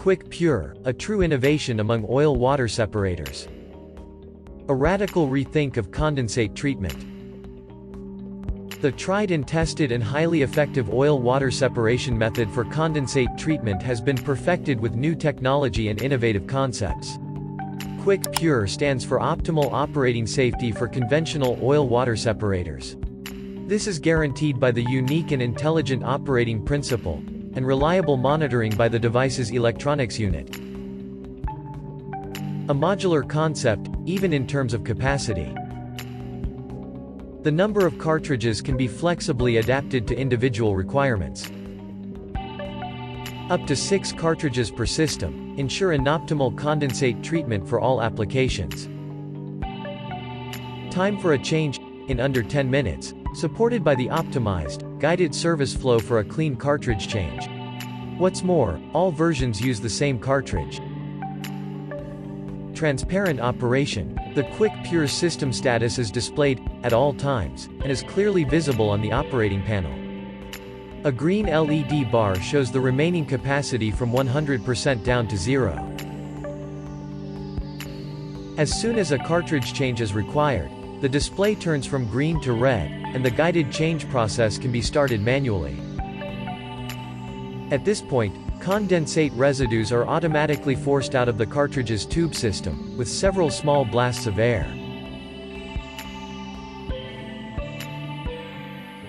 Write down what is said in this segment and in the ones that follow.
QWIK PURE, a true innovation among oil-water separators. A radical rethink of condensate treatment. The tried and tested and highly effective oil-water separation method for condensate treatment has been perfected with new technology and innovative concepts. QWIK PURE stands for optimal operating safety for conventional oil-water separators. This is guaranteed by the unique and intelligent operating principle, and reliable monitoring by the device's electronics unit. A modular concept, even in terms of capacity. The number of cartridges can be flexibly adapted to individual requirements. Up to 6 cartridges per system, ensure an optimal condensate treatment for all applications. Time for a change, in under 10 minutes, supported by the optimized, guided service flow for a clean cartridge change. What's more, all versions use the same cartridge. Transparent operation. The QWIK PURE system status is displayed, at all times, and is clearly visible on the operating panel. A green LED bar shows the remaining capacity from 100% down to zero. As soon as a cartridge change is required, the display turns from green to red, and the guided change process can be started manually. At this point, condensate residues are automatically forced out of the cartridge's tube system, with several small blasts of air.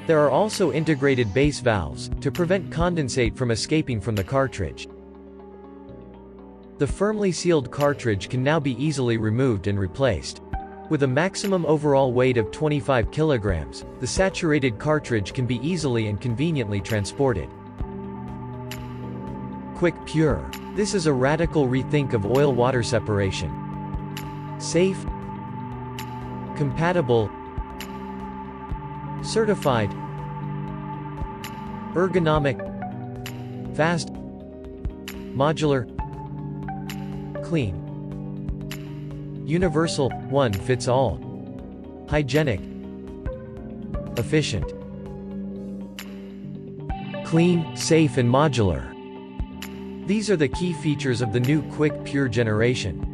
There are also integrated base valves, to prevent condensate from escaping from the cartridge. The firmly sealed cartridge can now be easily removed and replaced. With a maximum overall weight of 25 kilograms, the saturated cartridge can be easily and conveniently transported. QWIK PURE. This is a radical rethink of oil-water separation. Safe, compatible, certified, ergonomic, fast, modular, clean. Universal, one fits all. Hygienic. Efficient. Clean, safe and modular. These are the key features of the new QWIK PURE generation.